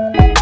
Música